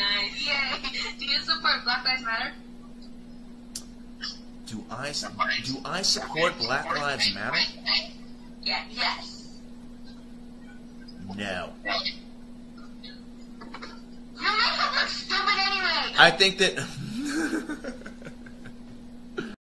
Do you support Black Lives Matter? Do I do I support Black Lives Matter? Yeah. Yes. No. You make it look stupid anyway. I think that